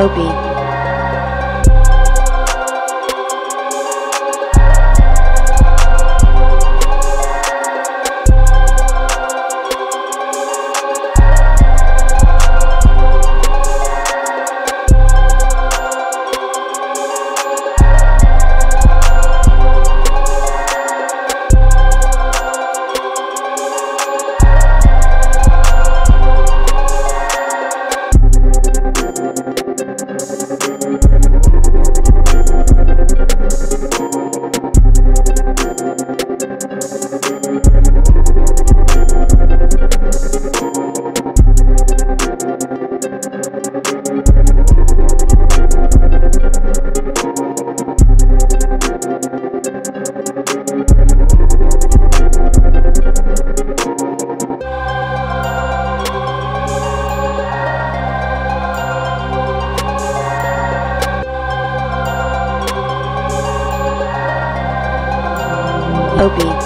Opie. Opie.